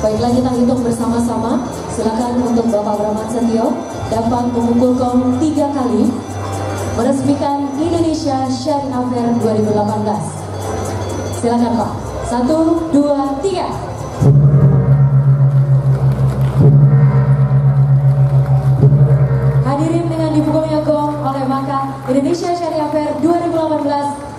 Baiklah kita hitung bersama-sama. Silakan untuk Bapak Brahmat Setio dapat memukul gong tiga kali meresmikan Indonesia Syariah Fair 2018. Silakan Pak. Satu, dua, tiga. Hadirin dengan dipukulnya gong oleh maka Indonesia Syariah Fair 2018